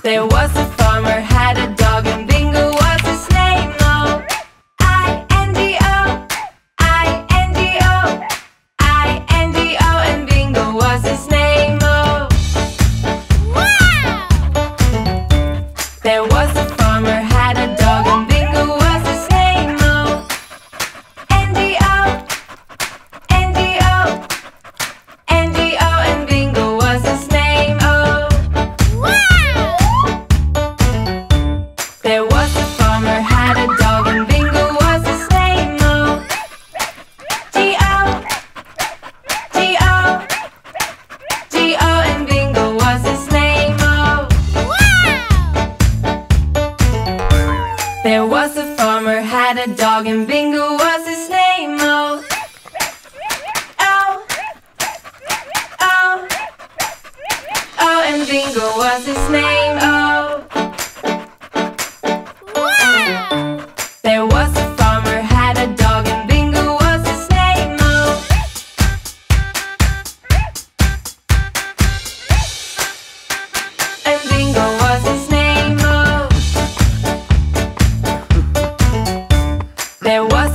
There was a farmer had a dog and Bingo was his name. No, I N G O, I N G O, I N G O, and Bingo was his name. Oh, wow! There was a farmer had a dog. There was a farmer had a dog and Bingo was his name. Oh, oh, oh, oh, and Bingo was his name. there was